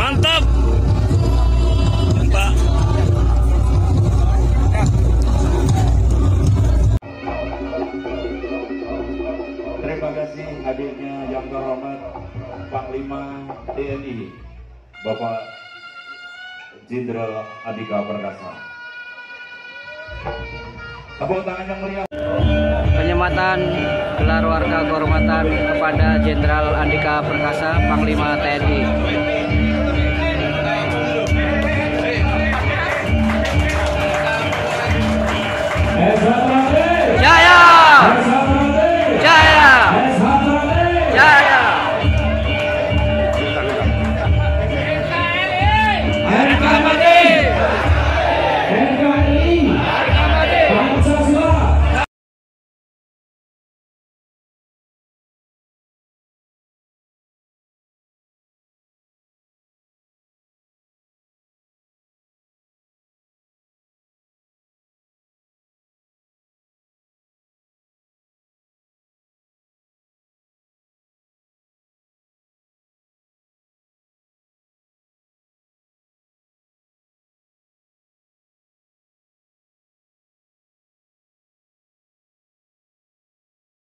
Mantap. Jumpa. Terima kasih hadirnya yang terhormat Panglima TNI Bapak Jenderal Andika Perkasa. Tepuk tangan yang meriah. Penyematan gelar warga kehormatan kepada Jenderal Andika Perkasa Panglima TNI.